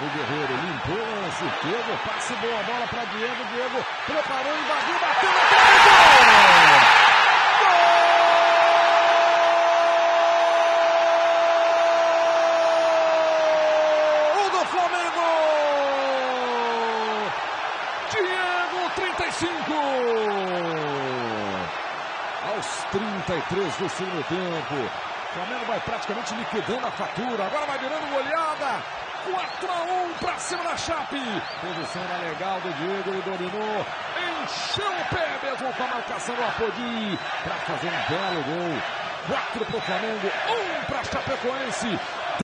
O Guerreiro limpou o passe, boa bola para Diego. Diego preparou, invadiu, bateu na trave. Gol! Diego, 35! Aos 33 do segundo tempo. O Flamengo vai praticamente liquidando a fatura. Agora vai virando goleada. 4 a 1 para cima da Chape. Posição era legal do Diego, ele dominou. Encheu o pé mesmo com a marcação do Apodi para fazer um belo gol. 4 para o Flamengo, 1 para Chapecoense.